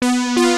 Música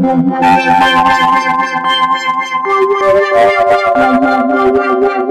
Oh, Thank you.